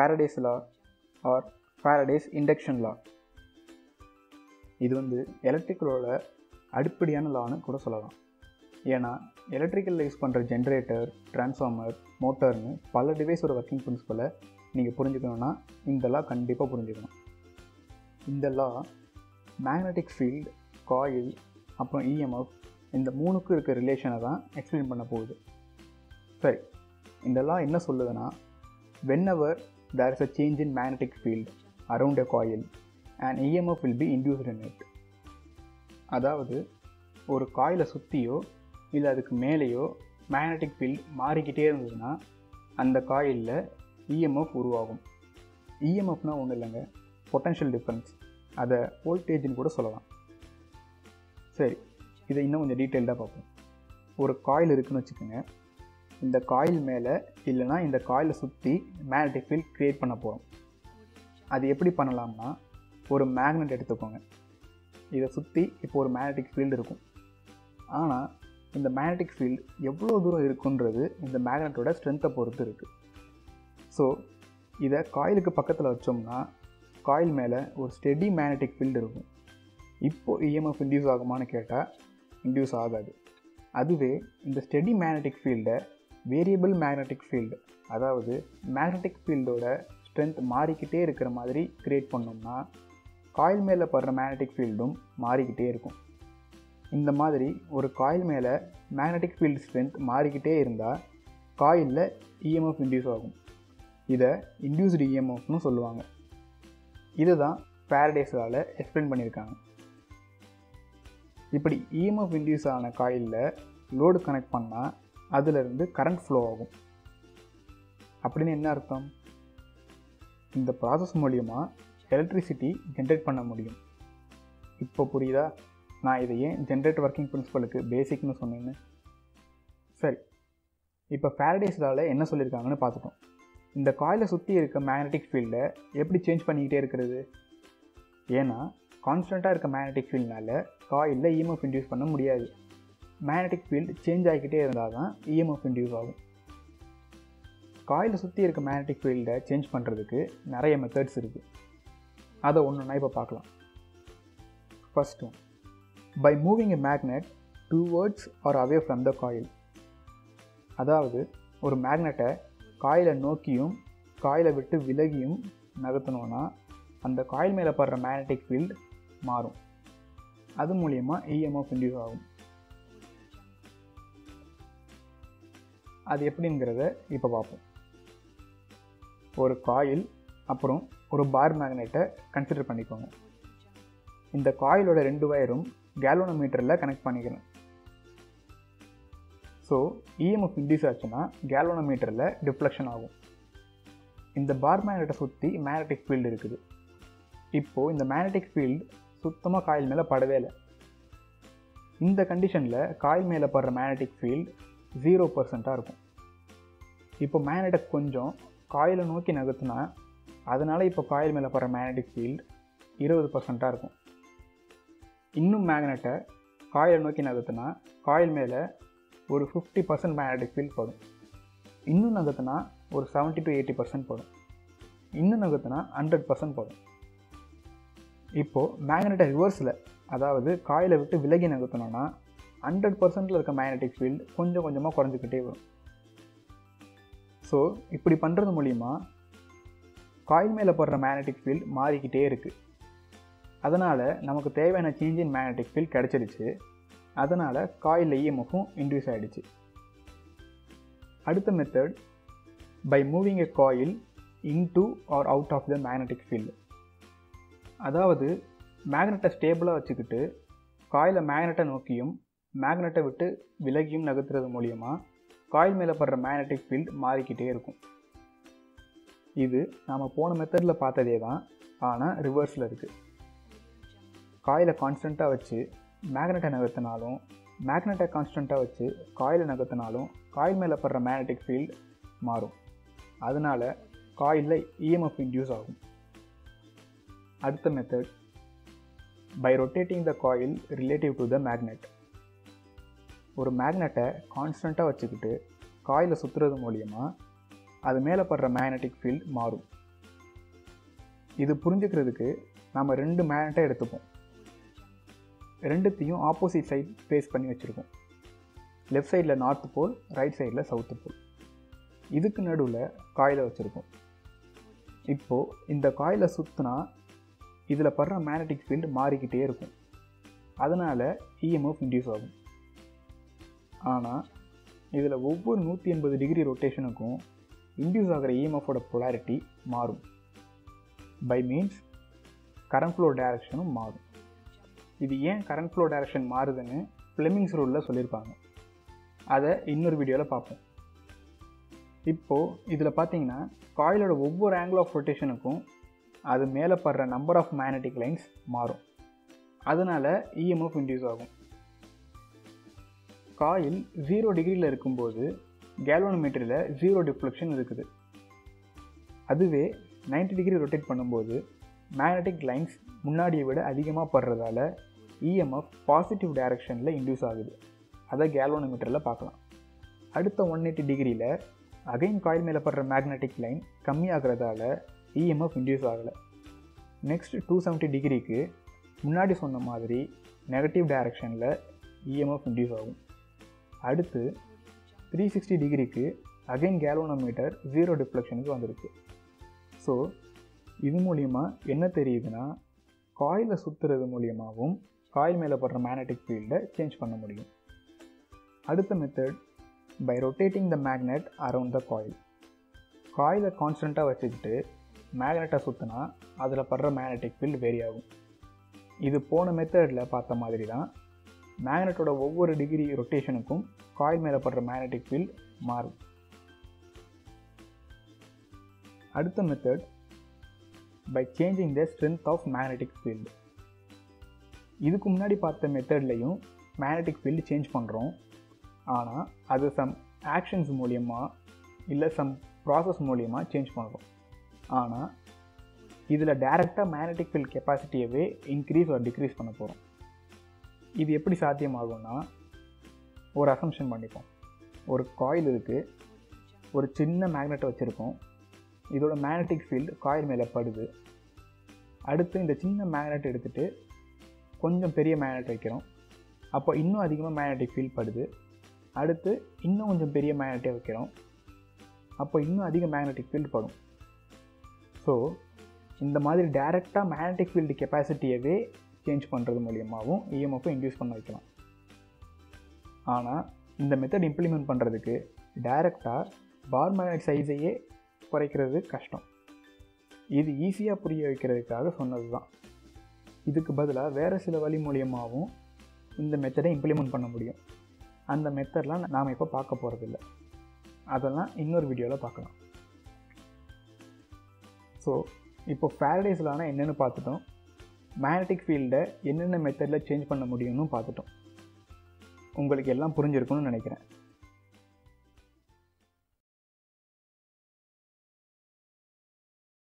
Faraday's law or Faraday's induction law இது வந்து எலக்ட்ரிக்கலோட அடிப்படையான லான்னு கூட சொல்லலாம். ஏன்னா எலக்ட்ரிக்கலில் யூஸ் பண்ணுற ஜென்ரேட்டர் டிரான்ஸ்ஃபார்மர் மோட்டர்னு பல டிவைஸோட ஒர்க்கிங் பிரின்சிபலை நீங்கள் புரிஞ்சுக்கணுன்னா இந்த லா கண்டிப்பாக புரிஞ்சுக்கணும். இந்த லா மேக்னெட்டிக் ஃபீல்டு காயில் அப்புறம் இஎம்எஃப் இந்த மூணுக்கும் இருக்க ரிலேஷனை தான் எக்ஸ்பிளைன் பண்ண போகுது. சரி இந்த லா என்ன சொல்லுதுன்னா whenever there is a change in magnetic field around a coil and EMF will be induced in it. அதாவது ஒரு காயிலை சுற்றியோ இல்லை அதுக்கு மேலேயோ மேக்னட்டிக் ஃபீல்ட் மாறிக்கிட்டே இருந்ததுன்னா அந்த காயிலில் இஎம்எஃப் உருவாகும். இஎம்எஃப்னா ஒன்றும் இல்லைங்க பொட்டன்ஷியல் டிஃப்ரென்ஸ் அதை வோல்டேஜ்னு கூட சொல்லலாம். சரி இதை இன்னும் கொஞ்சம் டீட்டெயில்டாக பார்ப்போம். ஒரு காயில் இருக்குதுன்னு வச்சுக்கோங்க. இந்த காயில் மேலே இல்லைனா இந்த காயிலை சுற்றி மேக்னெட்டிக் ஃபீல்ட் க்ரியேட் பண்ண போகிறோம் அது எப்படி பண்ணலாம்னா ஒரு மேக்னெட் எடுத்துக்கோங்க. இதை சுற்றி இப்போ ஒரு மேக்னெட்டிக் ஃபீல்டு இருக்கும். ஆனால் இந்த மேக்னெட்டிக் ஃபீல்டு எவ்வளோ தூரம் இருக்குன்றது இந்த மேக்னெட்டோட ஸ்ட்ரென்த்தை பொறுத்து இருக்குது ஸோ இதை காயிலுக்கு பக்கத்தில் வச்சோம்னா காயில் மேலே ஒரு ஸ்டெடி மேக்னெட்டிக் ஃபீல்டு இருக்கும். இப்போது இஎம்எஃப் இன்டியூஸ் ஆகுமான்னு கேட்டால் இன்டியூஸ் ஆகாது. அதுவே இந்த ஸ்டெடி மேக்னெட்டிக் ஃபீல்டை வேரியபிள் மேக்னெட்டிக் ஃபீல்டு அதாவது மேக்னெட்டிக் ஃபீல்டோட ஸ்ட்ரென்த் மாறிக்கிட்டே இருக்கிற மாதிரி க்ரியேட் பண்ணோம்னா காயில் மேலே படுற மேக்னெட்டிக் ஃபீல்டும் மாறிக்கிட்டே இருக்கும். இந்த மாதிரி ஒரு காயில் மேலே மேக்னெட்டிக் ஃபீல்டு ஸ்ட்ரென்த் மாறிக்கிட்டே இருந்தால் காயிலில் இஎம்எஃப் இன்டியூஸ் ஆகும். இதை இன்டியூஸ்டு இஎம்எஃப்னு சொல்லுவாங்க. இதுதான் ஃபேரடேஸால் எக்ஸ்பிளைன் பண்ணியிருக்காங்க. இப்படி இஎம்எஃப் இன்டியூஸ் ஆன காயிலில் லோடு கனெக்ட் பண்ணால் அதிலிருந்து கரண்ட் ஃப்ளோ ஆகும். அப்படின்னு என்ன அர்த்தம்? இந்த ப்ராசஸ் மூலியமாக எலக்ட்ரிசிட்டி ஜென்ரேட் பண்ண முடியும். இப்போ புரியுதா? நான் இதை ஏன் ஜென்ரேட் ஒர்க்கிங் பிரின்சிபலுக்கு பேசிக்னு சொன்னேன்னு? சரி. இப்போ ஃபேரடேஸ்லால் என்ன சொல்லியிருக்காங்கன்னு பார்த்துட்டோம் இந்த காயிலை சுற்றி இருக்க மேக்னெட்டிக் ஃபீல்டை எப்படி சேஞ்ச் பண்ணிக்கிட்டே இருக்கிறது? ஏன்னா கான்ஸ்டண்ட்டாக இருக்க மேக்னெட்டிக் ஃபீல்ட்னால காயிலில் ஈமோ இன்டியூஸ் பண்ண முடியாது. மேக்னட்டிக் ஃபீல்டு சேஞ்ச் ஆகிக்கிட்டே இருந்தால் தான் இஎம்எஃப் இன்டியூஸ் ஆகும். காயில் சுற்றி இருக்க மேக்னட்டிக் ஃபீல்டை சேஞ்ச் பண்ணுறதுக்கு நிறைய மெத்தட்ஸ் இருக்குது அதை ஒன்று ஒன்றா இப்போ பார்க்கலாம். First one by moving a magnet towards or away from the coil அதாவது ஒரு மேக்னெட்டை காயிலை நோக்கியும் காயிலை விட்டு விலகியும் நகர்த்தணுன்னா அந்த காயில் மேலே படுற மேக்னட்டிக் ஃபீல்டு மாறும். அது மூலயமா இஎம்எஃப் இன்டியூஸ் ஆகும். அது எப்படிங்கிறத இப்போ பார்ப்போம். ஒரு காயில் அப்புறம் ஒரு பார் மேக்னெட்டை கன்சிடர் பண்ணிக்கோங்க. இந்த காயிலோட ரெண்டு வயரும் கேலோனோமீட்டரில் கனெக்ட் பண்ணிக்கிறேன் ஸோ இஎம்எஃப் இன்டியூஸ் ஆச்சுன்னா கேலோனோமீட்டரில் டிஃப்ளெக்ஷன் ஆகும். இந்த பார் மேக்னெட்டை சுற்றி மேக்னெட்டிக் ஃபீல்டு இருக்குது. இப்போது இந்த மேக்னெட்டிக் ஃபீல்டு சுத்தமாக காயில் மேலே படவே இல்லை. இந்த கண்டிஷனில் காயில் மேலே படுற மேக்னெட்டிக் ஃபீல்டு ஜீரோ பர்சண்ட்டாக இருக்கும். இப்போ மேக்னெட்டை கொஞ்சம் காயிலை நோக்கி நகர்த்தினா அதனால் இப்போ காயில் மேலே போகிற மேக்னெட்டிக் ஃபீல்டு இருபது பர்சண்ட்டாக இருக்கும். இன்னும் மேக்னெட்டை காயிலை நோக்கி நகர்த்துனா காயில் மேலே ஒரு ஃபிஃப்டி பர்சன்ட் மேக்னெட்டிக் ஃபீல்ட் படும். இன்னும் நகர்த்தினா ஒரு செவன்ட்டி டு எயிட்டி பர்சன்ட் படும். இன்னும் நகர்த்தினா ஹண்ட்ரட் பர்சன்ட் படும். இப்போது மேக்னெட்டை ரிவர்ஸில் அதாவது காயிலை விட்டு விலகி நகர்த்தினோன்னா ஹண்ட்ரட் பர்சன்டில் இருக்க மேக்னெட்டிக் ஃபீல்டு கொஞ்சம் கொஞ்சமாக குறைஞ்சிக்கிட்டே வரும். ஸோ இப்படி பண்ணுறது மூலிமா காயில் மேலே போடுற மேக்னெட்டிக் ஃபீல்ட் மாறிக்கிட்டே இருக்குது அதனால் நமக்கு தேவையான சேஞ்ச் இன் மேக்னெட்டிக் ஃபீல்ட் கிடச்சிருச்சு. அதனால் காயில் இஎம்எஃப்பும் இன்டியூஸ் ஆகிடுச்சு அடுத்த method by moving a coil into or out of the magnetic field அதாவது மேக்னெட்டை ஸ்டேபிளாக வச்சுக்கிட்டு காயிலை மேக்னெட்டை நோக்கியும் மேக்னெட்டை விட்டு விலகியும் நகர்த்துறது மூலியமாக காயில் மேலே படுற மேக்னெட்டிக் ஃபீல்டு மாறிக்கிட்டே இருக்கும். இது நாம் போன மெத்தடில் பார்த்ததே தான் ஆனால் ரிவர்ஸில் இருக்குது காயிலை கான்ஸ்டண்ட்டாக வச்சு மேக்னெட்டை நகர்த்தினாலும் மேக்னெட்டை கான்ஸ்டண்ட்டாக வச்சு காயிலை நகர்த்தினாலும் காயில் மேலே படுற மேக்னெட்டிக் ஃபீல்டு மாறும். அதனால் காயிலில் இஎம்எஃப் இன்டியூஸ் ஆகும். அடுத்த method by rotating the coil relative to the magnet ஒரு மேக்னெட்டை கான்ஸ்டண்ட்டாக வச்சுக்கிட்டு காயில் சுற்றுறது மூலியமாக அது மேலே படுற மேக்னெட்டிக் ஃபீல்ட் மாறும். இது புரிஞ்சுக்கிறதுக்கு நம்ம ரெண்டு மேக்னெட்டை எடுத்துப்போம். ரெண்டுத்தையும் ஆப்போசிட் சைட் ஃபேஸ் பண்ணி வச்சுருக்கோம். லெஃப்ட் சைடில் நார்த் போல் ரைட் சைடில் சவுத்து போல் இதுக்கு நடுவில் காயில் வச்சுருக்கோம். இப்போது இந்த காயில் சுற்றினா இதில் படுற மேக்னெட்டிக் ஃபீல்டு மாறிக்கிட்டே இருக்கும். அதனால் இஎம்எஃப் இன்டியூஸ் ஆகும். ஆனால் இதில் ஒவ்வொரு நூற்றி எண்பது டிகிரி ரொட்டேஷனுக்கும் இன்டியூஸ் ஆகிற இஎம்எஃபோட பொலாரிட்டி மாறும். பை மீன்ஸ் கரண்ட் ஃப்ளோ டைரக்ஷனும் மாறும். இது ஏன் கரண்ட் ஃப்ளோ டைரக்ஷன் மாறுதுன்னு ஃப்ளெமிங்ஸ் ரூலில் சொல்லியிருப்பாங்க. அதை இன்னொரு வீடியோவில் பார்ப்போம். இப்போது இதில் பார்த்தீங்கன்னா காயிலோட ஒவ்வொரு ஆங்கிள் ஆஃப் ரொட்டேஷனுக்கும் அது மேலே படுற நம்பர் ஆஃப் மேக்னட்டிக் லைன்ஸ் மாறும். அதனால் இஎம்எஃப் இன்டியூஸ் ஆகும். காயில் ஜீரோ டிகிரியில் இருக்கும்போது கேல்வனோமீட்டரில் ஜீரோ டிஃப்ளெக்ஷன் இருக்குது. அதுவே 90 டிகிரி ரொட்டேட் பண்ணும்போது மேக்னெட்டிக் லைன்ஸ் முன்னாடியை விட அதிகமாக படுறதால இஎம்எஃப் பாசிட்டிவ் டைரக்ஷனில் இன்டியூஸ் ஆகுது. அதை கேல்வனோமீட்டரில் பார்க்கலாம். அடுத்த ஒன் எயிட்டி டிகிரியில் அகைன் காயில் மேலே படுற மேக்னெட்டிக் லைன் கம்மியாகிறதால இஎம்எஃப் இன்டியூஸ் ஆகலை. நெக்ஸ்ட் டூ செவன்ட்டி டிகிரிக்கு முன்னாடி சொன்ன மாதிரி நெகட்டிவ் டைரக்ஷனில் இஎம்எஃப் இன்டியூஸ் ஆகும். அடுத்து த்ரீ சிக்ஸ்டி டிகிரிக்கு அகைன் கேலோனோமீட்டர் ஜீரோ டிஃப்ளெக்ஷனுக்கு வந்திருக்கு. ஸோ இது மூலிமா என்ன தெரியுதுன்னா காயிலை சுற்றுறது மூலியமாகவும் காயில் மேலே படுற மேக்னெட்டிக் ஃபீல்டை சேஞ்ச் பண்ண முடியும். அடுத்த method by rotating the magnet around the coil காயிலை கான்ஸ்டண்ட்டாக வச்சுக்கிட்டு மேக்னெட்டை சுற்றினா அதில் படுற மேக்னெட்டிக் ஃபீல்டு வேரி ஆகும். இது போன மெத்தடில் பார்த்த மாதிரி தான் மேக்னெட்டோட ஒவ்வொரு டிகிரி ரொட்டேஷனுக்கும் காயில் மேலே படுற மேக்னெட்டிக் ஃபீல்ட் மாறும். அடுத்த method by changing the strength of magnetic field இதுக்கு முன்னாடி பார்த்த மெத்தட்லையும் மேக்னெட்டிக் ஃபீல்டு சேஞ்ச் பண்ணுறோம் ஆனால் அது சம் ஆக்ஷன்ஸ் மூலியமாக இல்லை சம் ப்ராசஸ் மூலியமாக சேஞ்ச் பண்ணுறோம் ஆனால் இதில் டேரெக்டாக மேக்னெட்டிக் ஃபீல்ட் கெப்பாசிட்டியவே இன்க்ரீஸ் ஆர் டிக்ரீஸ் பண்ண போகிறோம் இது எப்படி சாத்தியமாகும்னா ஒரு அசம்ஷன் பண்ணிப்போம். ஒரு காயில் இருக்குது ஒரு சின்ன மேக்னெட்டை வச்சுருக்கோம். இதோட மேக்னெட்டிக் ஃபீல்டு காயில் மேலே படுது. அடுத்து இந்த சின்ன மேக்னெட் எடுத்துகிட்டு கொஞ்சம் பெரிய மேக்னெட் வைக்கிறோம். அப்போ இன்னும் அதிகமாக மேக்னெட்டிக் ஃபீல் படுது. அடுத்து இன்னும் கொஞ்சம் பெரிய மேக்னெட்டை வைக்கிறோம். அப்போ இன்னும் அதிக மேக்னெட்டிக் ஃபீல்டு படும். ஸோ இந்த மாதிரி டைரெக்டாக மேக்னெட்டிக் ஃபீல்டு கெப்பாசிட்டியவே சேஞ்ச் பண்ணுறது மூலியமாகவும் இஎம்எஃப்பை இன்டியூஸ் பண்ண வைக்கலாம். ஆனால் இந்த மெத்தட் இம்ப்ளிமெண்ட் பண்ணுறதுக்கு டைரெக்டாக பார் மேக்னெட் சைஸையே குறைக்கிறது கஷ்டம். இது ஈஸியாக புரிய வைக்கிறதுக்காக சொன்னது தான் இதுக்கு பதிலாக வேறு சில வழி மூலியமாகவும் இந்த மெத்தடை இம்ப்ளிமெண்ட் பண்ண முடியும். அந்த மெத்தட்லாம் நாம் இப்போ பார்க்க போகிறதில்ல அதெல்லாம் இன்னொரு வீடியோவில் பார்க்கலாம். ஸோ இப்போ ஃபேரடேஸ்லானா என்னென்னு பார்த்துட்டோம். மேக்னெட்டிக் ஃபீல்டை என்னென்ன மெத்தடில் சேஞ்ச் பண்ண முடியும்னு பார்த்துட்டோம். உங்களுக்கு எல்லாம் புரிஞ்சிருக்கும்னு நினைக்கிறேன்.